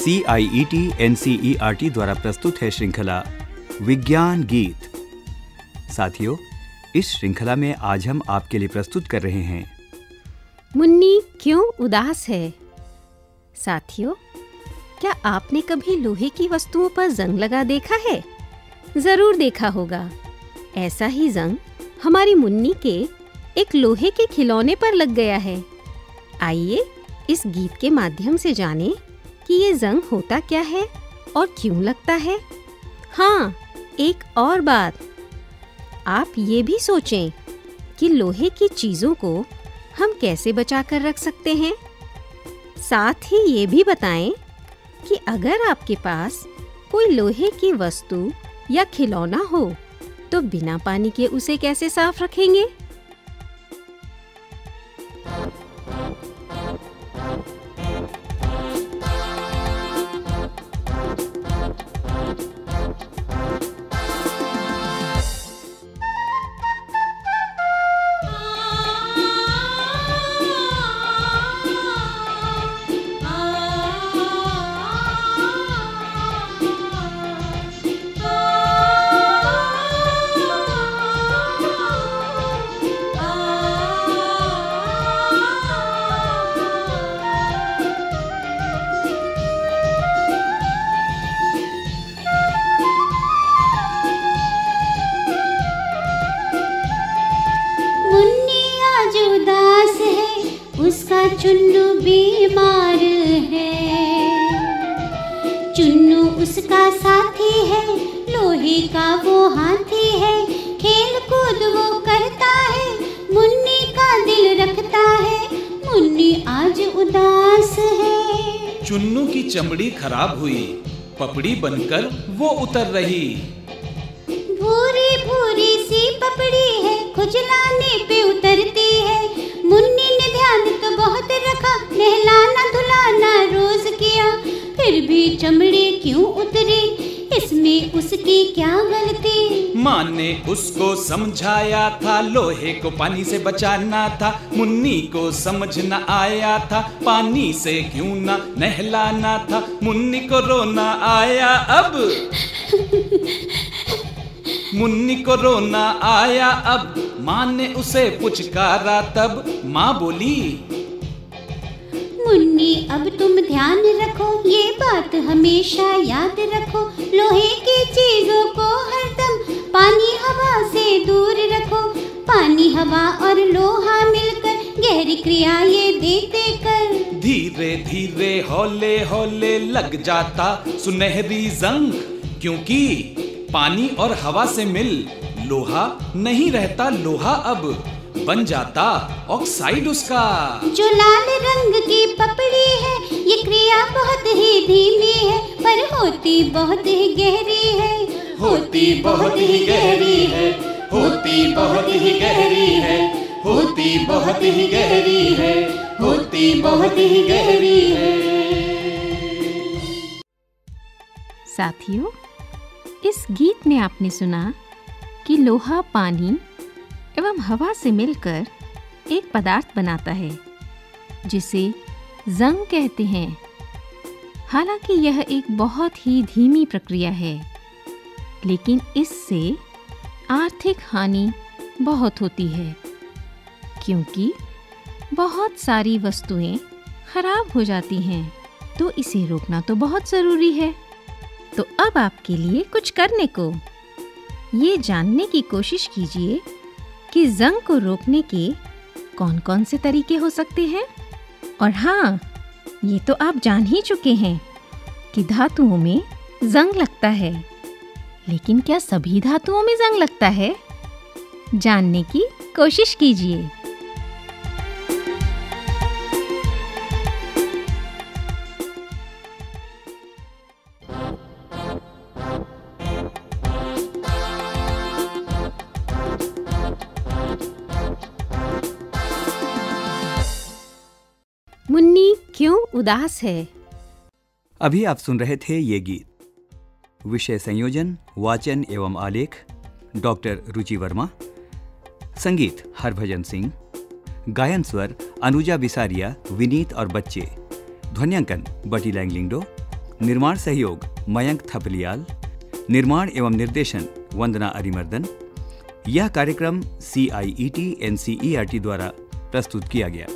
C I E T N C E R T द्वारा प्रस्तुत है श्रृंखला विज्ञान गीत। साथियों, इस श्रृंखला में आज हम आपके लिए प्रस्तुत कर रहे हैं। मुन्नी, क्यों उदास है? साथियों, क्या आपने कभी लोहे की वस्तुओं पर जंग लगा देखा है? ज़रूर देखा होगा। ऐसा ही जंग हमारी मुन्नी के एक लोहे के खिलौने पर लग गया है। आइए इस गीत के माध्यम से जानें। कि ये जंग होता क्या है और क्यों लगता है? हाँ एक और बात। आप ये भी सोचें कि लोहे की चीज़ों को हम कैसे बचा कर रख सकते हैं। साथ ही ये भी बताएँ कि अगर आपके पास कोई लोहे की वस्तु या खिलौना हो तो बिना पानी के उसे कैसे साफ़ रखेंगे? चुन्नू बीमार है। चुन्नू उसका साथी है लोहे का वो हाथी है। खेल कूद वो करता है मुन्नी का दिल रखता है। मुन्नी आज उदास है। चुन्नू की चमड़ी खराब हुई पपड़ी बनकर वो उतर रही। भूरी भूरी सी पपड़ी है खुजलाने पे उतरती बहुत रखा, नहलाना धुलाना रोज किया, फिर भी चमड़ी क्यों उतरी? इसमें उसकी क्या गलती? माँ ने उसको समझाया था, लोहे को पानी से बचाना था, मुन्नी को समझ न आया था, पानी से क्यों ना नहलाना था, मुन्नी को रोना आया अब। मुन्नी को रोना आया अब, माँ ने उसे पुचकारा तब, माँ बोली मुन्नी अब तुम ध्यान रखो, ये बात हमेशा याद रखो। लोहे की चीज़ों को हरदम पानी हवा से दूर रखो। पानी हवा और लोहा मिलकर गहरी क्रिया ये देते कर। धीरे धीरे हौले हौले लग जाता सुनहरी जंग, क्योंकि पानी और हवा से मिल, लोहा नहीं रहता लोहा अब। बन जाता ऑक्साइड उसका। जो लाल रंग की पपड़ी है ये क्रिया बहुत ही धीमी है पर होती बहुत ही गहरी है। होती बहुत ही गहरी है होती बहुत ही गहरी है होती बहुत ही गहरी है होती बहुत ही गहरी है। साथियों इस गीत में आपने सुना कि लोहा पानी एवं हवा से मिलकर एक पदार्थ बनाता है, जिसे जंग कहते हैं। हालाँकि यह एक बहुत ही धीमी प्रक्रिया है, लेकिन इससे आर्थिक हानि बहुत होती है, क्योंकि बहुत सारी वस्तुएँ खराब हो जाती हैं तो इसे रोकना तो बहुत ज़रूरी है। तो अब आपके लिए कुछ करने को। ये जानने की कोशिश कीजिए कि जंग को रोकने के कौन कौन से तरीके हो सकते हैं? और हाँ ये तो आप जान ही चुके हैं कि धातुओं में जंग लगता है। लेकिन क्या सभी धातुओं में जंग लगता है? जानने की कोशिश कीजिए। क्यों उदास है? अभी आप सुन रहे थे ये गीत। विषय संयोजन, वाचन एवं आलेख, डॉक्टर रुचि वर्मा। संगीत हरभजन सिंह। गायन स्वर अनुजा बिसारिया, विनीत और बच्चे। ध्वनियांकन बटी लैंगलिंगडो। निर्माण सहयोग मयंक थपलियाल। निर्माण एवं निर्देशन वंदना अरिमर्दन। यह कार्यक्रम C I E T N C E R T द्वारा प्रस्तुत किया गया।